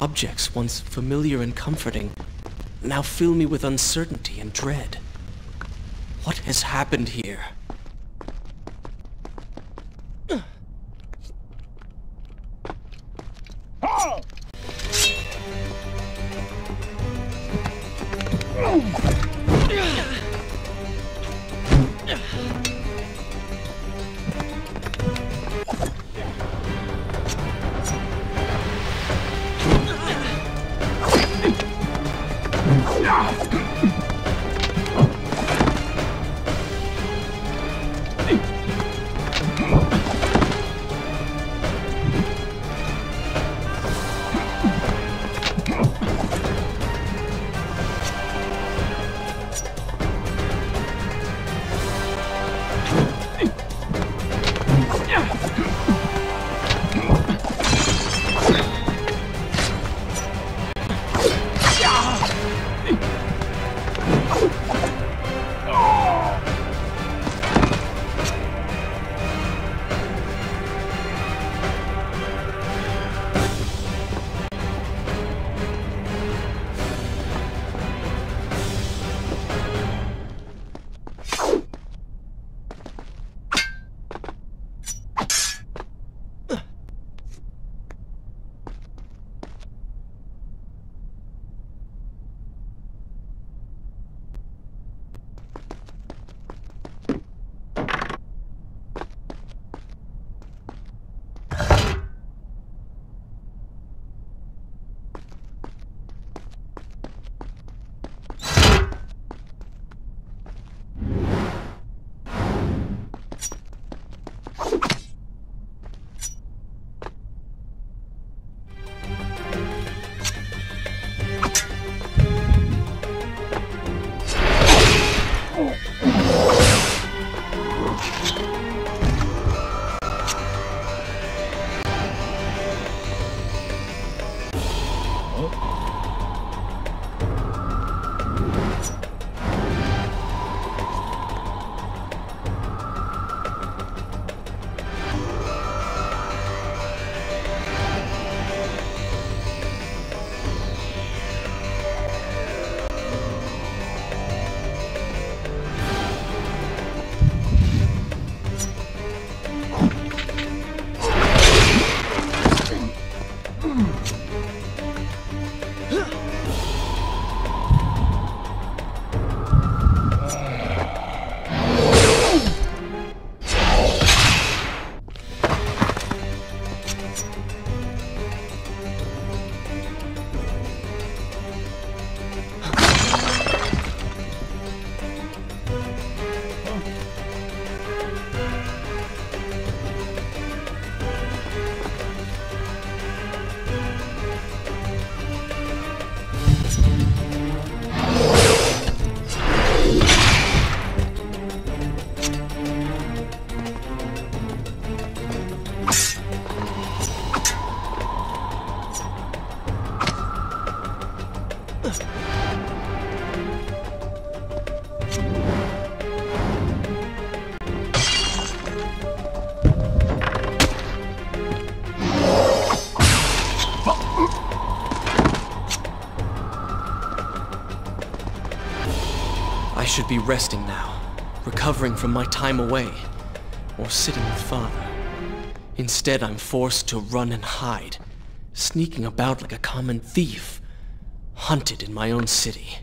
Objects once familiar and comforting now fill me with uncertainty and dread. What has happened here? I be resting now, recovering from my time away, or sitting with father. Instead, I'm forced to run and hide, sneaking about like a common thief, hunted in my own city.